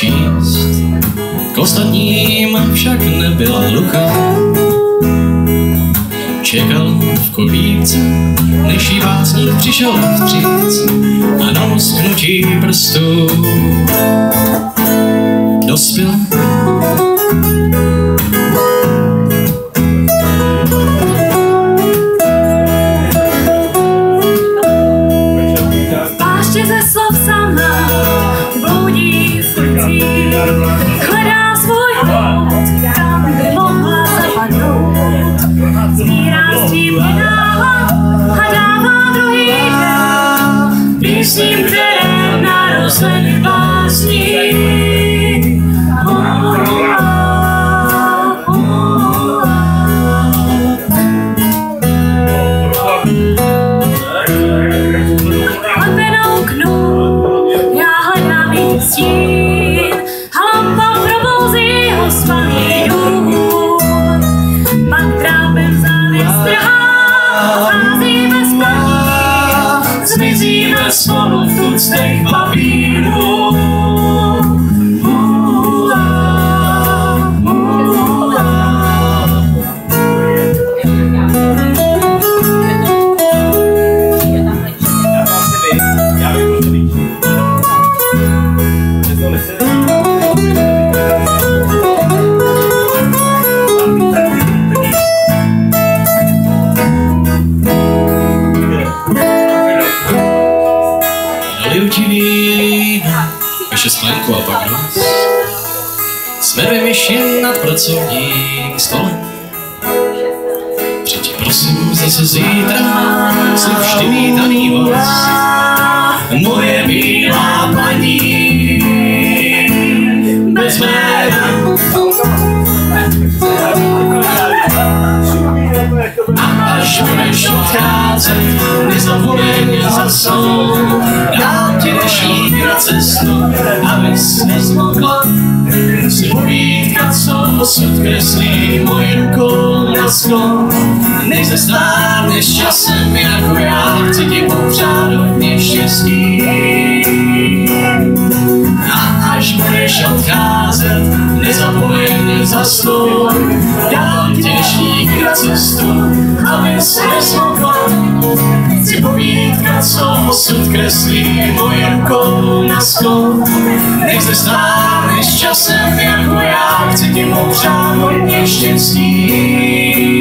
číst. K ostatním však nebyla hluchá. Čekal v kolíce, než jí básník přišel vstříc a na musknutí prstů Sbírá střípky náhod a dává druhý dál, písním, které narostly v básni. Oh, oh, bez schodów tucnych papirów sklenku a pak nos. Jsme dvě myši nad pracovním stolem. Přijď prosím zase zítra, Až budeš odcházet, nezapomeň zasnout. Dám ti dešník na cestu, abys nezmokla. Si povídka, co osud kreslí moji rukou na sklon. Než se stárneš časem jako já, chci ti popřát hodně štěstí. A až budeš odcházet, nezapomeň zasnout. Dám ti dešník na cestu, aby se nesmokla. Chci povídka, co osud kreslí moji rukou na sklon. Než se stárneš časem jako já, chci ti popřát hodně štěstí.